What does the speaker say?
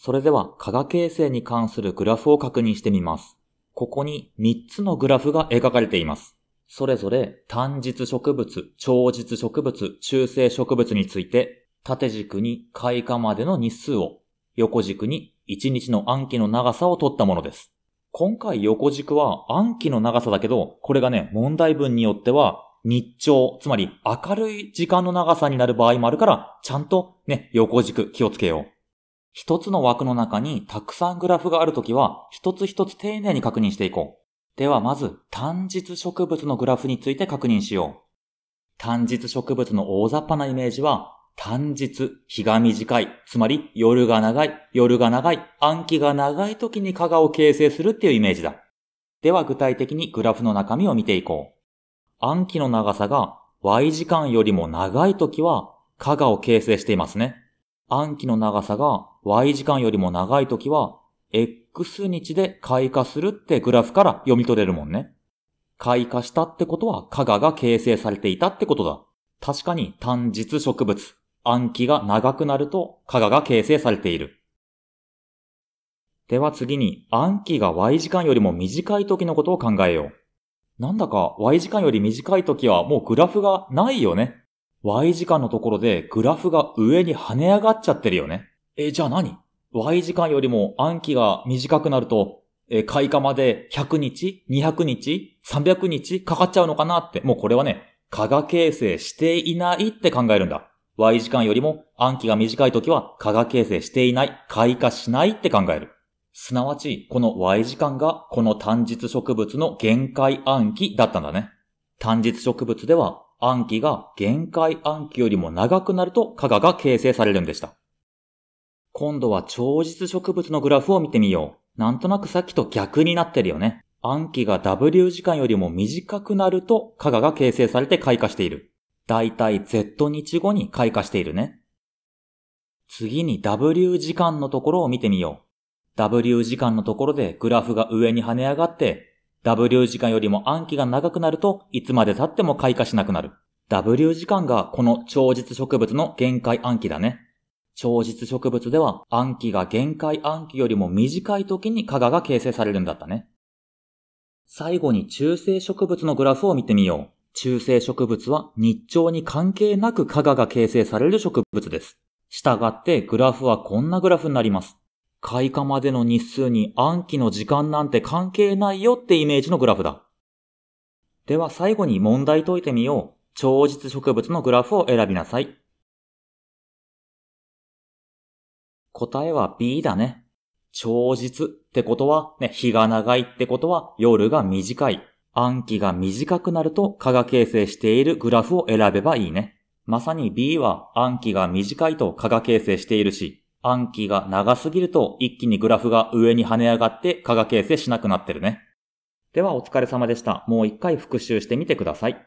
それでは、加賀形成に関するグラフを確認してみます。ここに3つのグラフが描かれています。それぞれ単日植物、長日植物、中性植物について、縦軸に開花までの日数を、横軸に1日の暗記の長さを取ったものです。今回横軸は暗記の長さだけど、これがね、問題文によっては日照、つまり明るい時間の長さになる場合もあるから、ちゃんとね、横軸気をつけよう。一つの枠の中にたくさんグラフがあるときは、一つ一つ丁寧に確認していこう。ではまず、単日植物のグラフについて確認しよう。単日植物の大雑把なイメージは、単日、日が短い、つまり夜が長い、夜が長い、暗記が長い時に加賀を形成するっていうイメージだ。では具体的にグラフの中身を見ていこう。暗記の長さが y 時間よりも長い時は加賀を形成していますね。暗記の長さが y 時間よりも長い時は、x 日で開花するってグラフから読み取れるもんね。開花したってことは、加賀が形成されていたってことだ。確かに単日植物、暗記が長くなると、加賀が形成されている。では次に、暗記が y 時間よりも短い時のことを考えよう。なんだか y 時間より短い時はもうグラフがないよね。y 時間のところでグラフが上に跳ね上がっちゃってるよね。え、じゃあ何 ?y 時間よりも暗記が短くなると、え、開花まで100日 ?200 日 ?300 日かかっちゃうのかなって、もうこれはね、加賀形成していないって考えるんだ。y 時間よりも暗記が短い時は加賀形成していない、開花しないって考える。すなわち、この y 時間がこの単日植物の限界暗記だったんだね。単日植物では暗記が限界暗記よりも長くなると加賀が形成されるんでした。今度は超実植物のグラフを見てみよう。なんとなくさっきと逆になってるよね。暗記が W 時間よりも短くなると加賀が形成されて開花している。だいたい Z 日後に開花しているね。次に W 時間のところを見てみよう。W 時間のところでグラフが上に跳ね上がって W 時間よりも暗記が長くなるといつまで経っても開花しなくなる。W 時間がこの超実植物の限界暗記だね。超実植物では暗記が限界暗記よりも短い時に加賀が形成されるんだったね。最後に中性植物のグラフを見てみよう。中性植物は日照に関係なく加賀が形成される植物です。したがってグラフはこんなグラフになります。開花までの日数に暗記の時間なんて関係ないよってイメージのグラフだ。では最後に問題解いてみよう。超実植物のグラフを選びなさい。答えは B だね。超実ってことは、ね、日が長いってことは夜が短い。暗記が短くなると加賀形成しているグラフを選べばいいね。まさに B は暗記が短いと加賀形成しているし、暗記が長すぎると一気にグラフが上に跳ね上がって加賀形成しなくなってるね。ではお疲れ様でした。もう一回復習してみてください。